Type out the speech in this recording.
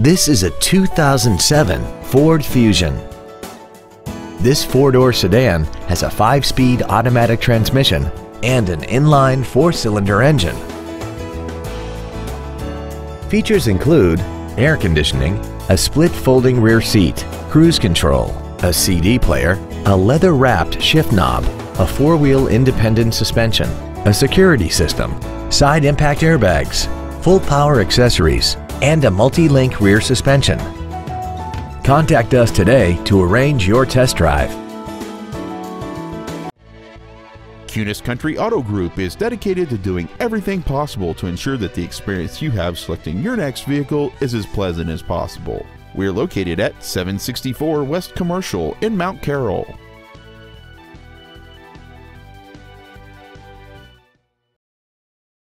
This is a 2007 Ford Fusion. This four-door sedan has a five-speed automatic transmission and an inline four-cylinder engine. Features include air conditioning, a split folding rear seat, cruise control, a CD player, a leather-wrapped shift knob, a four-wheel independent suspension, a security system, side impact airbags, full power accessories, and a multi-link rear suspension. Contact us today to arrange your test drive. Kunes Country Auto Group is dedicated to doing everything possible to ensure that the experience you have selecting your next vehicle is as pleasant as possible. We're located at 764 West Commercial in Mount Carroll.